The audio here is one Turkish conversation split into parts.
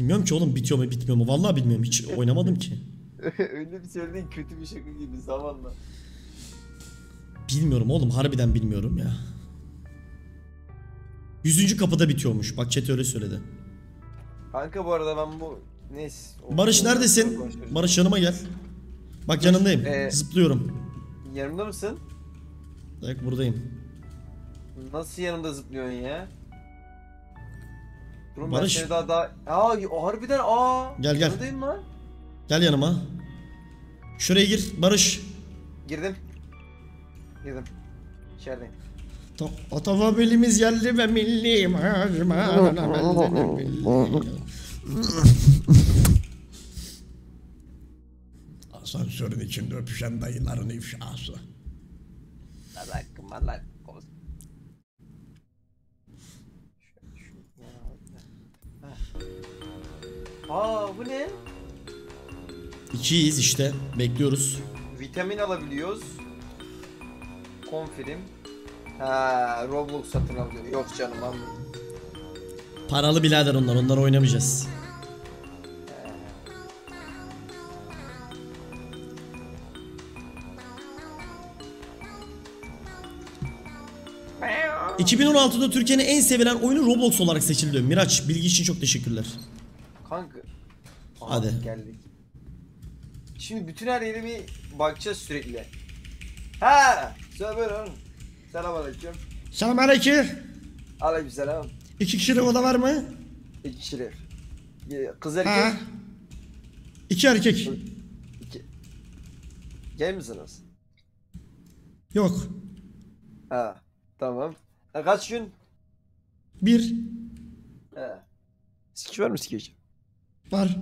Bilmiyorum ki oğlum bitiyor mu bitmiyor mu. Vallahi bilmiyorum hiç oynamadım ki. Öyle bir söyledin kötü bir şaka gibi zamanla. Bilmiyorum oğlum harbiden bilmiyorum ya. Yüzüncü kapıda bitiyormuş. Bak chat öyle söyledi. Kanka bu arada ben bu neyse. o- Barış neredesin? Barış yanıma gel. Bak yanındayım. Ee, Zıplıyorum. Yanımda mısın? Bak buradayım. Nasıl yanımda zıplıyorsun ya? Durun Barış. ben seni daha daha... Aa harbiden aa. Gel, gel. Yanındayım lan. Gel yanıma. Şuraya gir. Barış. Girdim. Girdim. İçerideyim. Otomobilimiz yerli ve milli. Asansörün içinde öpüşen dayıların ifşası. Malak malak. Aa bu ne? İkiyiz işte. Bekliyoruz. Vitamin alabiliyoruz. Konfirm. Ha, Roblox satın alıyor. Yok canım almıyorum. Paralı birader onlar. Onlar oynamayacağız. ...2016'da Türkiye'nin en sevilen oyunu Roblox olarak seçildi. Miraç bilgi için çok teşekkürler. Kanka. Aha, Hadi. Geldik. Şimdi bütün her yere bir bakacağız sürekli. Ha, söyle oğlum. Selamünaleyküm. Selamünaleyküm. Aleykümselam. İki kişilik oda var mı? İki kişiler. Ye- Kız Ha. erkek. İki erkek. İki. Gay misiniz? Yok. Ha. Tamam. Ha, kaç gün? Bir. Ha. Sikiş var mı sikiş? Var.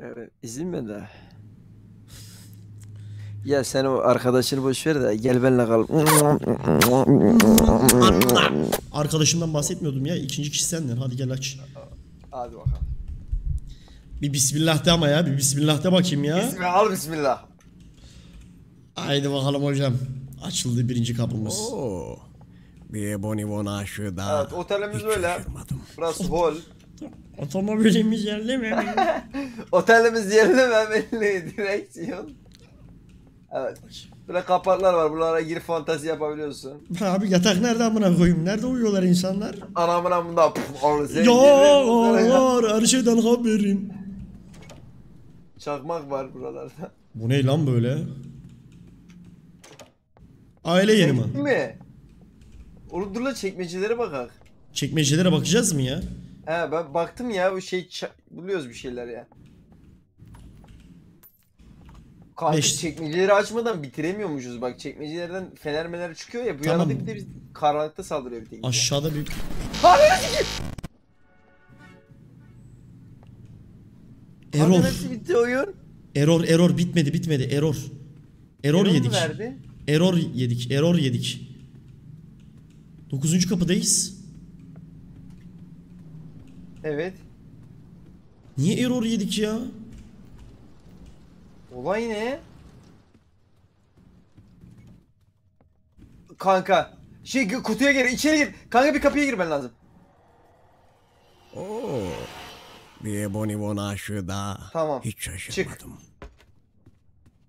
Evet. İzin mi de? Ya sen o arkadaşını boş ver de gel benimle kal. Arkadaşımdan bahsetmiyordum ya. İkinci kişi sendin. Hadi gel aç. Hadi bakalım. Bir bismillah de ama ya. Bir bismillah de bakayım ya. Bismillah, al bismillah. Haydi bakalım hocam. Açıldı birinci kapımız. Oo. Bir bonibon aşığı daha. Evet otelimiz Hiç böyle. şaşırmadım. Burası hol. Otomobilimiz yerli mi? Otelimiz yerine memeli direksiyon. Evet. Böyle kapaklar var. Buralara gir fantezi yapabiliyorsun. Abi yatak nerede amına koyayım? Nerede uyuyorlar insanlar? Anamın amında puf onu Ya her şeyden haberim. Çakmak var buralarda. Bu ne lan böyle? Aile yeri mi? Mi? Oğlum dur lan çekmecelere bakak. Çekmecelere bakacağız mı ya? He ben baktım ya bu şey buluyoruz bir şeyler ya. Kanka Beş- çekmeceleri açmadan bitiremiyormuşuz bak çekmecelerden fener mener çıkıyor ya bu Tamam. yana bir de biz karanlıkta saldırıyor bir tek. Aşağıda bir... Kanka Error. nasıl bitti oyun? Error, error bitmedi, bitmedi. Error. Error Error yedik. verdi? Error yedik, error yedik. Dokuzuncu kapıdayız. Evet. Niye error yedik ya? Olay ne? Kanka. Şey kutuya gir içeri gir. Kanka bir kapıya girmen lazım. Oo. Bir bonibon aşığı daha. Tamam. Hiç şaşırmadım.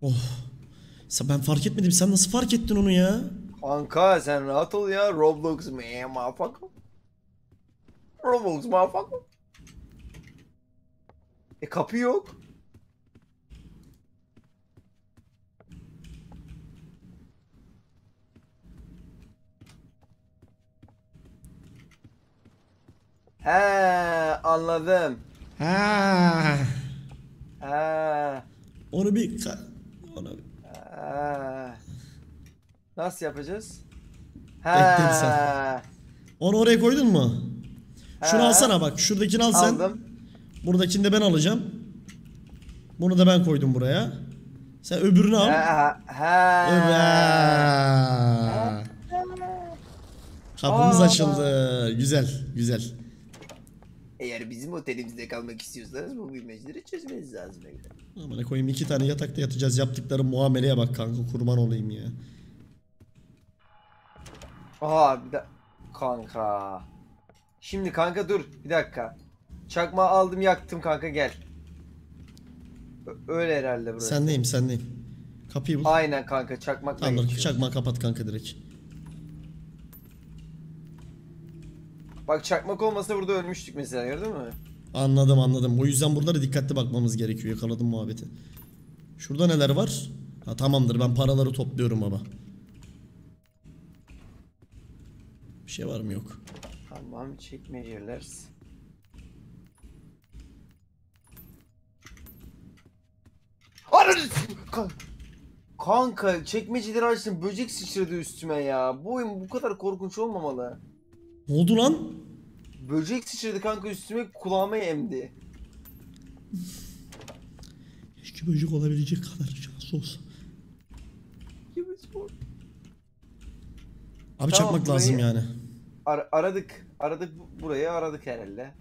Oh. Sen ben fark etmedim. Sen nasıl fark ettin onu ya? Kanka sen rahat ol ya. Roblox man motherfucker. Roblox motherfucker. E kapı yok. He anladım. Ha. He. Onu bir onu he. Nasıl yapacağız? Bekle bir He. onu oraya koydun mu? Şunu He. alsana bak. Şuradakini al sen. Aldım. Buradakini de ben alacağım. Bunu da ben koydum buraya. Sen öbürünü He. al. He. Öber. Kapımız Aa. açıldı. Güzel, güzel. Eğer bizim otelimizde kalmak istiyorsanız bu bilmeceleri çözmeniz lazım. Amına koyayım iki tane yatakta yatacağız. Yaptıkları muameleye bak kanka kurban olayım ya. Aa bir de kanka. Şimdi kanka dur bir dakika. Çakma aldım yaktım kanka gel. Ö- Öyle herhalde burası. Sendeyim sendeyim. Kapıyı bul. Aynen kanka çakmakla Tamam dur geçiyor. çakma kapat kanka direkt. Bak çakmak olmasa burada ölmüştük mesela gördün mü? Anladım anladım. O yüzden buralara dikkatli bakmamız gerekiyor. Yakaladım muhabbeti. Şurada neler var? Ha tamamdır ben paraları topluyorum baba. Bir şey var mı yok. Tamam çekmeceler. Kanka çekmeceleri açtım böcek sıçradı üstüme ya. Bu oyun bu kadar korkunç olmamalı. Ne oldu lan? Böcek sıçradı kanka üstüme kulağıma emdi. Keşke böcek olabilecek kadar şans olsa. Abi Tamam, çakmak burayı- lazım yani. Ar- aradık. Aradık bu- burayı aradık herhalde.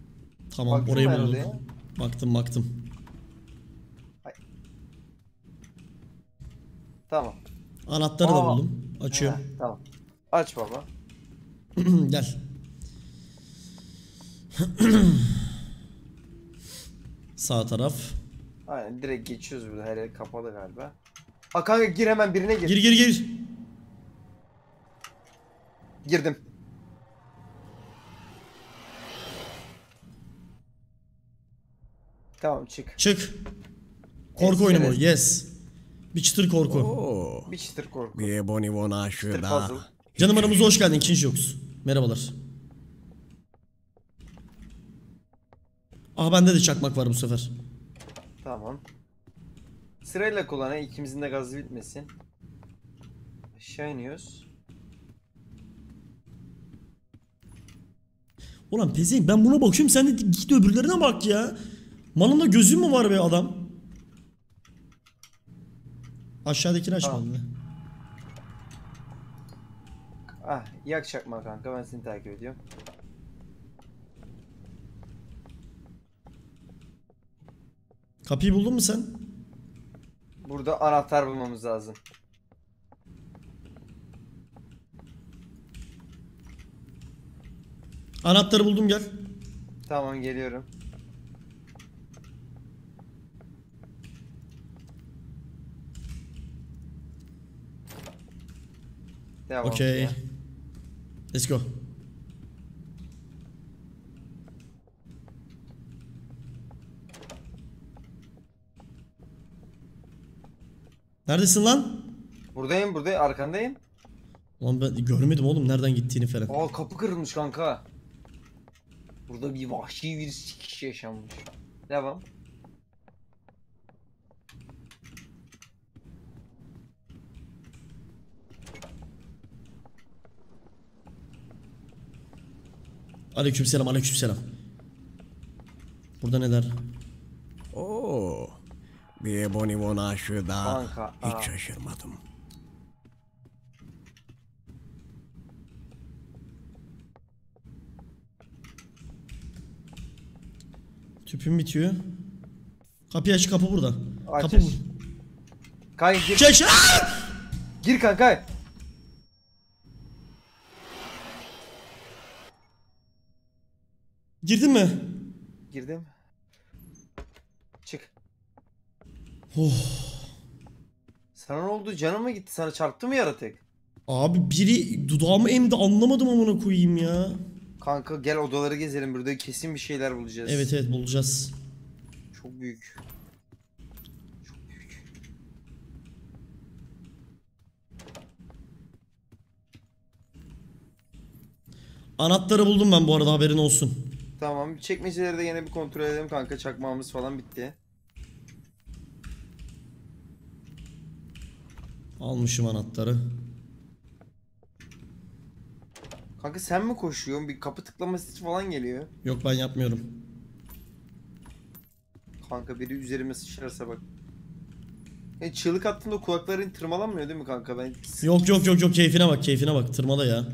Tamam Baktın orayı bulduk. oraya? Baktım baktım. Tamam. Anahtarı da Aa. buldum. Açıyorum. Heh, tamam. Aç baba. Gel. Sağ taraf. Aynen direkt geçiyoruz burada her yer kapalı galiba. Ha kanka gir hemen birine gir. Gir gir gir. Girdim. Tamam çık. Çık. Korku oyunu mu? Yes. Bir çıtır korku. Oh, Bir çıtır korku. Bieboni Çıtır Vonashida. puzzle. Canım aramıza hoş geldin Kinji Yoks. Merhabalar. Aha bende de çakmak var bu sefer. Tamam. Sırayla kullan ikimizin de gazı bitmesin. Aşağı iniyoruz. Ulan pezevenk ben buna bakıyorum sen de git öbürlerine bak ya. Malında gözün mü var be adam? Aşağıdakini açma Tamam. Ah yak çakma kanka ben seni takip ediyorum. Kapıyı buldun mu sen? Burada anahtar bulmamız lazım. Anahtarı buldum gel. Tamam geliyorum. Devam Okey. ya. Let's go. Neredesin lan? Buradayım buradayım arkandayım. Lan ben görmedim oğlum nereden gittiğini falan. Aa kapı kırılmış kanka. Burada bir vahşi bir sikiş yaşanmış. Devam. Aleykümselam aleykümselam. Burada neler? Oh, Bieboni Vonashida. Kanka, aa. Hiç şaşırmadım. Tüpüm bitiyor. Kapıyı aç kapı burada. Aç, kapı aç. bu. Kanka gir. Çek. Aa! Gir kanka. Girdin mi? Girdim. Çık. Oh. Sana ne oldu? Canın mı gitti? Sana çarptı mı yaratık? Abi biri dudağımı emdi anlamadım amına koyayım ya. Kanka gel odaları gezelim. Burada kesin bir şeyler bulacağız. Evet evet bulacağız. Çok büyük. Çok büyük. Anahtarı buldum ben bu arada haberin olsun. Tamam. Çekmeceleri de yine bir kontrol edelim kanka. Çakmağımız falan bitti. Almışım anahtarı. Kanka sen mi koşuyorsun? Bir kapı tıklama sesi falan geliyor. Yok ben yapmıyorum. Kanka biri üzerime sıçrarsa bak. E, çığlık attığında kulakların tırmalanmıyor değil mi kanka? Ben Yok yok yok yok keyfine bak keyfine bak tırmala ya.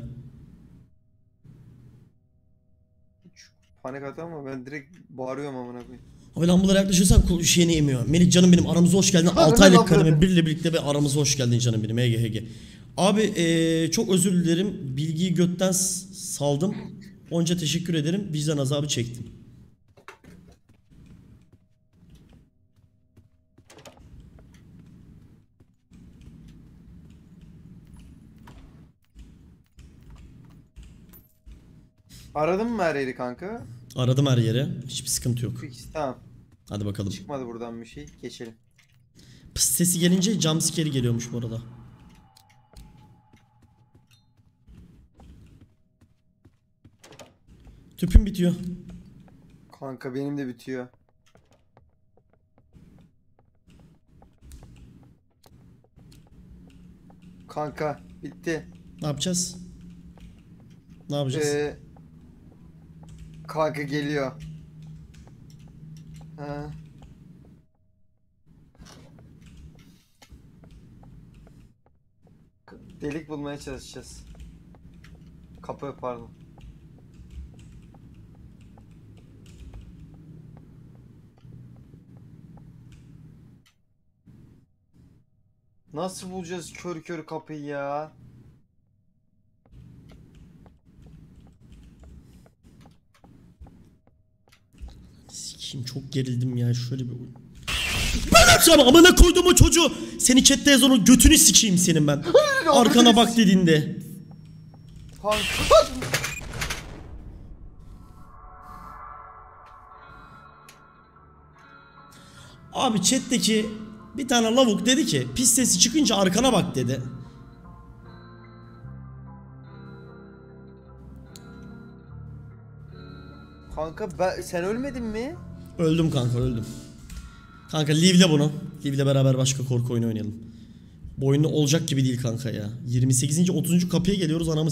Panik atam ama ben direkt bağırıyorum amına koyayım. Abi lambalara yaklaşırsan kul- şeyini emiyor. Melih canım benim aramıza hoş geldin. Abi 6 ne aylık böyle? birle birlikte bir aramıza hoş geldin canım benim. Hege hege. Abi eee, çok özür dilerim. Bilgiyi götten saldım. Onca teşekkür ederim. Vicdan azabı çektim. Aradın mı her yeri kanka? Aradım her yere. Hiçbir sıkıntı yok. Fix tamam. Hadi bakalım. Çıkmadı buradan bir şey. Geçelim. Pıs sesi gelince jumpscare'i geliyormuş bu arada. Tüpüm bitiyor. Kanka benim de bitiyor. Kanka bitti. Ne yapacağız? Ne yapacağız? Ee, kanka geliyor. Ha. Delik bulmaya çalışacağız. Kapı pardon. Nasıl bulacağız kör kör kapıyı ya? Sikiyim çok gerildim ya şöyle bir. Ben yapacağım amına koydum o çocuğu. Seni chatte yazan o götünü sikeyim senin ben. Arkana bak dediğinde. Abi chatteki bir tane lavuk dedi ki pis sesi çıkınca arkana bak dedi. Kanka ben, sen ölmedin mi? Öldüm kanka öldüm. Kanka livele bunu. Livele beraber başka korku oyunu oynayalım. Bu oyunda olacak gibi değil kanka ya. 28. 30. kapıya geliyoruz anamı